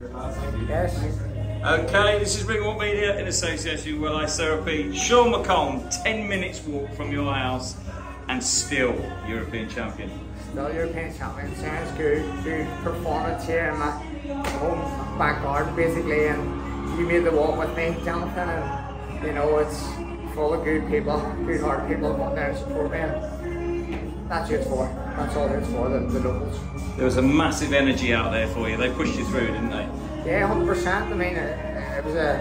Yes. Okay, this is Ringwalk Media in association with Life Therapy. Sean McComb, 10 minutes walk from your house and still European champion. Still European champion. Sounds good. Good performance here in my home back garden basically and you made the walk with me, Jonathan, and you know it's full of good people, good hearted people wanting there support me. That's what it's for. That's all it's for, the, the locals. There was a massive energy out there for you. They pushed you through, didn't they? Yeah, hundred percent. I mean, it, it was a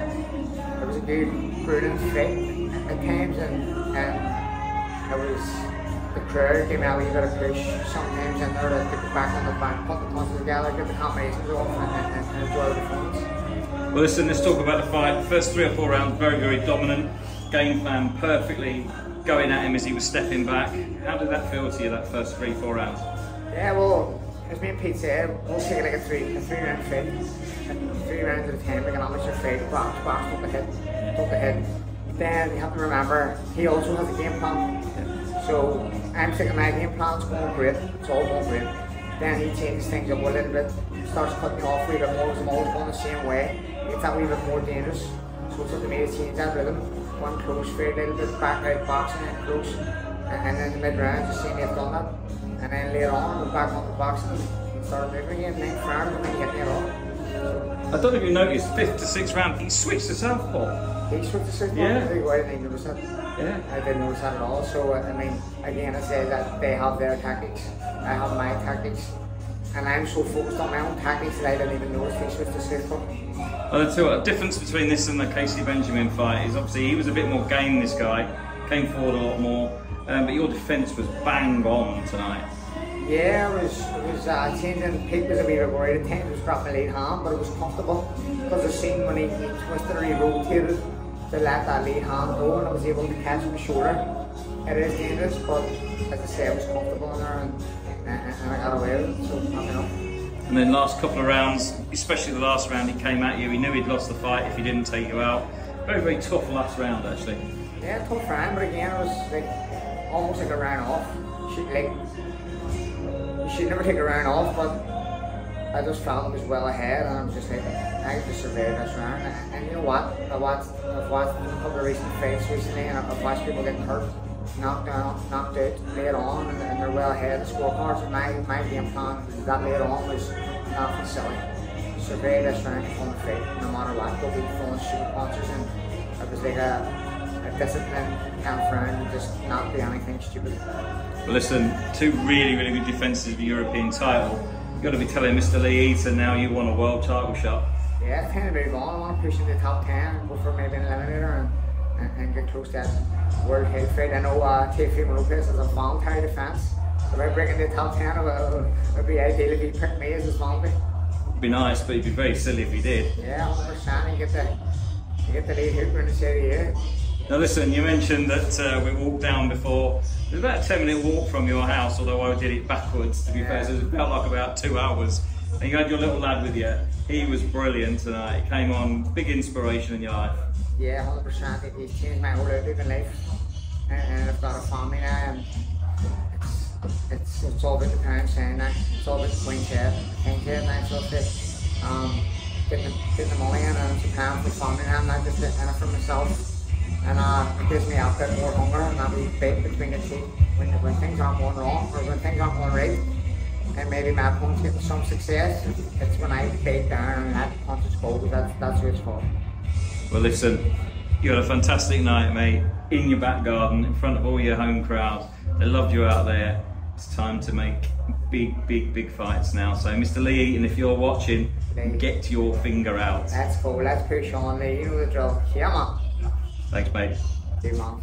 it was a good, prudent fit at times, and and it was the crowd gave me a wee bit of push sometimes in there to get back on the back, put the punches together, get the combinations off, and, and, and enjoy the performance. Well, listen, let's talk about the fight. First three or four rounds, very, very dominant. Game plan perfectly going at him as he was stepping back. How did that feel to you, that first three, four rounds? Yeah, well, as me and Pete said, we'll take it like a three, a three round fight. Three rounds at a time, like an amateur fight, box, box, took the hit, took the hit. Then you have to remember, he also has a game plan. So I'm thinking my game plan's going great, it's all going great. Then he changes things up a little bit, starts cutting off a bit more, because I'm always going the same way. It's that wee bit more dangerous. So it's up to me to change that rhythm. One close, very little bit back right boxing and close. And, and then the mid round, just see me have done. And then later on, back on the boxing and started moving again. Ninth round, and then me at all. I don't know if you noticed, fifth to sixth round, he switched to southpaw. He switched to six Yeah. I didn't notice that. Yeah. I didn't notice that at all. So, I mean, again, I say that they have their tactics, I have my tactics. And I'm so focused on my own tactics that I didn't even notice they switched to southpaw. Well, the difference between this and the Casey Benjamin fight is obviously he was a bit more game, this guy, came forward a lot more, um, but your defence was bang on tonight. Yeah, it was, it was uh, changing. Pete was a bit worried at times, it was dropping lead hand, but it was comfortable because I seen when he, he twisted or he rotated to let that lead hand go and I was able to catch my shoulder. It is dangerous, but as I say, I was comfortable in there and, and, and I got away with it, so. And then last couple of rounds, especially the last round, he came at you. He knew he'd lost the fight if he didn't take you out. Very, very tough last round, actually. Yeah, tough round, but again, it was like almost like a round off. Should like you should never take a round off, but I just felt I was well ahead, and I'm just like I just surveyed this round. And, and you know what? I watched I've watched a couple of recent fights recently, and I've watched people get hurt, knocked down, knocked out, laid on, and, and they're well ahead the scorecards. And my my game plan that laid on was nothing silly. Survey this round on the fight, no matter what. Go be throwing super punches, and it was like a uh, a disciplined camp round just not do anything stupid. But listen, two really, really good defences of the European title. You've got to be telling Mr. Lee Eaton now you won a world title shot. Yeah, it's kind of move on. I want to push into the top 10 and go for maybe an eliminator and, and, get close to that world head fight. I know uh, Teofimo Lopez has a voluntary defence. So by breaking the top 10, it would, it would be ideal if he picked me as his. It'd be nice, but it'd be very silly if he did. Yeah, 100%. You get the, you get the lead hooper in the city here. Now listen, you mentioned that uh, we walked down before. It was about a 10 minute walk from your house, although I did it backwards to be fair, so it felt like about two hours. And you had your little lad with you. He was brilliant tonight. He came on, big inspiration in your life. Yeah, 100%. It, it's changed my whole in life. And, and I've got a family now, and it's, it's, it's all about the parents saying that. It's all about the point point head, and I love it. Um, getting, getting the money in, and a pound for the family now, not just in it for myself. And uh, it gives me a bit more hunger and that wee bit between the teeth when, when things aren't going wrong or when things aren't going right. And maybe my opponent's getting some success. It's when I bait down and let punches go. That's, that's what it's for. Well, listen, you had a fantastic night, mate, in your back garden, in front of all your home crowd. They loved you out there. It's time to make big, big, big fights now. So, Mr. Lee Eaton, if you're watching, get your finger out. Let's go. Let's push on. You know the drill. Yeah, man. Thanks, mate. Hey, man.